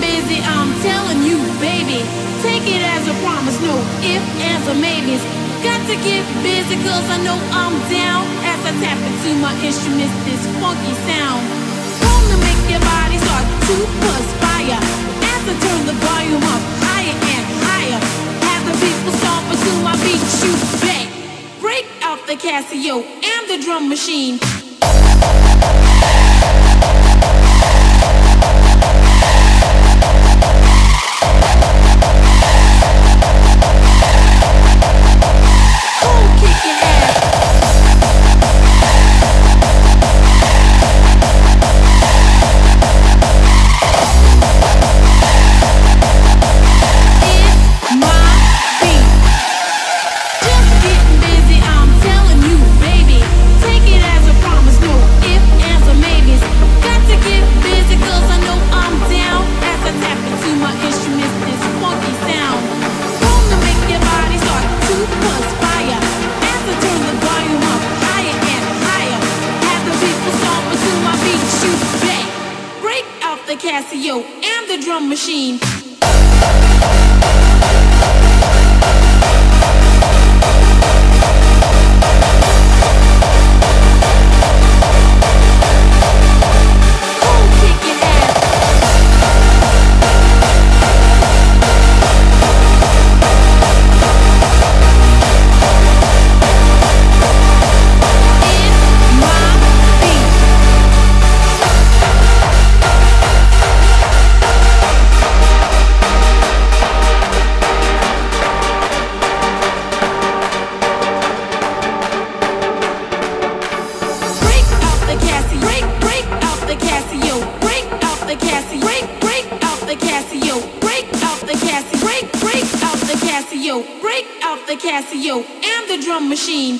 busy, I'm telling you, baby. Take it as a promise, no if, ands, or maybes. Got to get busy, cause I know I'm down. As I tap into my instruments, this funky sound. Going to make your body start to perspire. As I turn the volume up higher and higher. Have the people stomp until I beat you back. Break out the Casio and the drum machine. Casio and the drum machine. Casio. Break out the Casio and the drum machine.